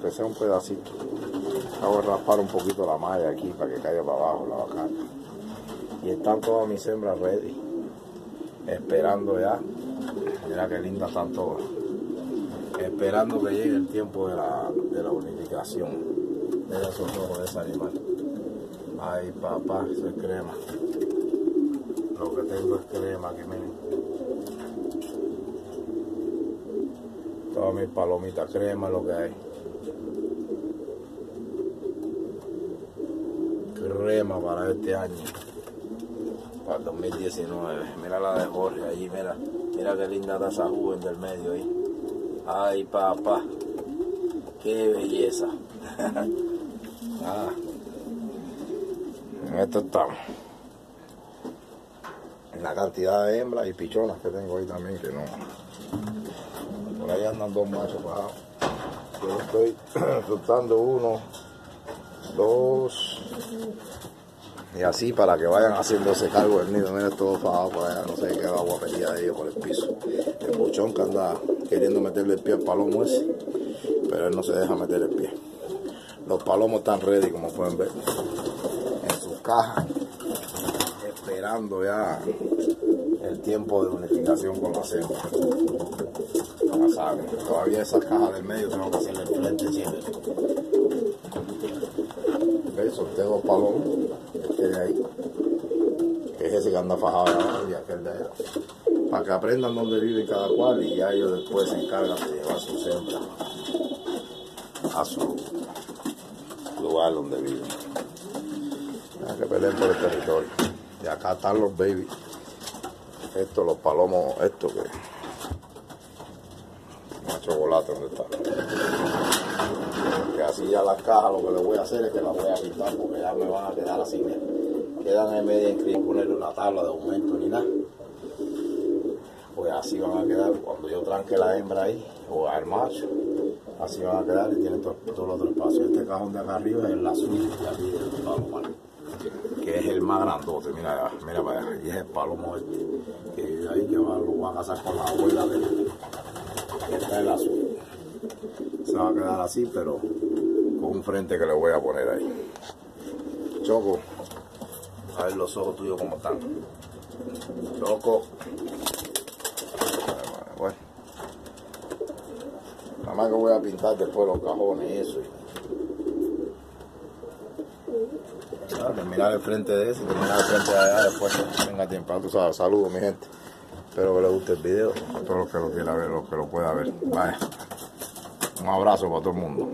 aunque sea un pedacito. A raspar un poquito la malla aquí para que caiga para abajo la vaca. Y están todas mis hembras ready, esperando ya. Mira qué linda están todas. Esperando que llegue el tiempo de la, de la unificación. Mira esos ojos de ese animal. Ay, papá, eso es crema. Lo que tengo es crema aquí, miren. Todas mis palomitas crema lo que hay. Crema para este año. Para el 2019. Mira la de Jorge allí, mira. Mira qué linda está esa joven del medio ahí. Ay, papá. Qué belleza. ah. Esto estamos. La cantidad de hembras y pichonas que tengo ahí también, que no. Por ahí andan dos machos bajados. Yo estoy soltando uno, dos. Y así para que vayan haciéndose cargo del nido. Mira todo bajado por allá, no sé qué agua pelea de ellos por el piso. El buchón que anda queriendo meterle el pie al palomo ese, pero él no se deja meter el pie. Los palomos están ready, como pueden ver caja esperando ya el tiempo de unificación con la hembras. No saben, todavía esa caja del medio tengo que hacerle frente siempre. ¿Ves? Solté dos palomos, este de ahí, que es ese que anda fajado abajo y aquel de allá. Para que aprendan dónde vive cada cual y ya ellos después se encargan de llevar sus hembras a su lugar donde viven que peleen por el territorio. Y acá están los babies. Estos, los palomos, estos que. ¿Dónde está? Que así ya las cajas lo que le voy a hacer es que las voy a quitar porque ya me van a quedar así. Quedan en media en ponerle una tabla de aumento ni nada. Pues así van a quedar cuando yo tranque la hembra ahí, o al macho. Así van a quedar y tienen todo, todo el otro espacio. Este cajón de acá arriba es el azul aquí del palomo que es el más grandote, mira, mira para allá, y es el palomo este, que ahí, que va, lo va a casar con la abuela de que está el azul. Va a quedar así, pero con un frente que le voy a poner ahí. Choco, a ver los ojos tuyos como están. Choco. Bueno. Nada más que voy a pintar después los cajones y eso. terminar el frente de ese, terminar el frente de allá, después venga tiempo. Tú saludos mi gente. Espero que les guste el video, los que lo quieran ver, los que lo puedan ver. Vaya. Un abrazo para todo el mundo.